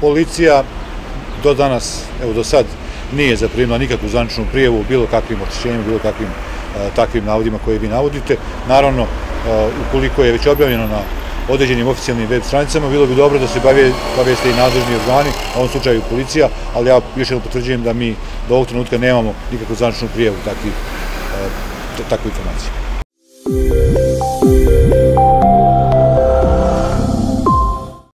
Policija do danas, evo do sad, nije zaprimila nikakvu zvaničnu prijevu bilo kakvim očišćenjima, bilo kakvim e, takvim navodima koje vi navodite. Naravno, e, ukoliko je već objavljeno na određenim oficijalnim web stranicama, bilo bi dobro da se bave ste i nadležni organi, u ovom slučaju policija, ali ja još jedno potvrđujem da mi do ovog trenutka nemamo nikakvu zvaničnu prijevu takvih informacija. E, takvu informaciju.